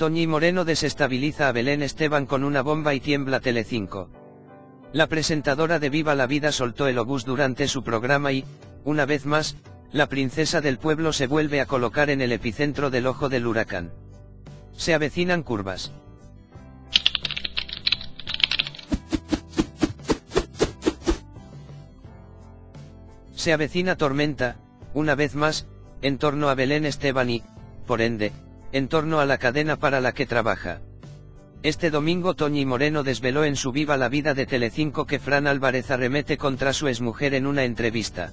Toñi Moreno desestabiliza a Belén Esteban con una bomba y tiembla Telecinco. La presentadora de Viva la Vida soltó el obús durante su programa y, una vez más, la princesa del pueblo se vuelve a colocar en el epicentro del ojo del huracán. Se avecinan curvas. Se avecina tormenta, una vez más, en torno a Belén Esteban y, por ende, en torno a la cadena para la que trabaja. Este domingo Toñi Moreno desveló en su Viva la Vida de Telecinco que Fran Álvarez arremete contra su exmujer en una entrevista.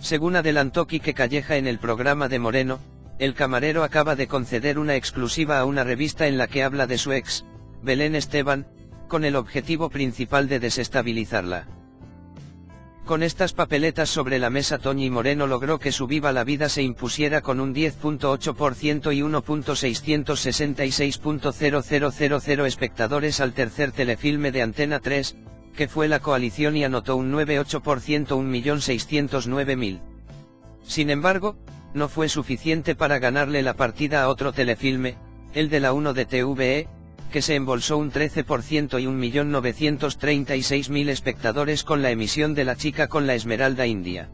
Según adelantó Quique Calleja en el programa de Moreno, el camarero acaba de conceder una exclusiva a una revista en la que habla de su ex, Belén Esteban, con el objetivo principal de desestabilizarla. Con estas papeletas sobre la mesa Toñi Moreno logró que su Viva la Vida se impusiera con un 10.8% y 1.666.0000 espectadores al tercer telefilme de Antena 3, que fue la coalición y anotó un 9.8% 1.609.000. Sin embargo, no fue suficiente para ganarle la partida a otro telefilme, el de la 1 de TVE, que se embolsó un 13% y 1.936.000 espectadores con la emisión de La chica con la esmeralda india.